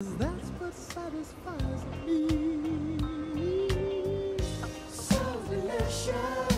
That's what satisfies me. So delicious.